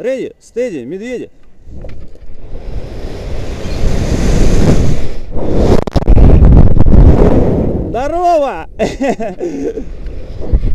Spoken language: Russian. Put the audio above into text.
Ready? стеди, медведи. Здорово!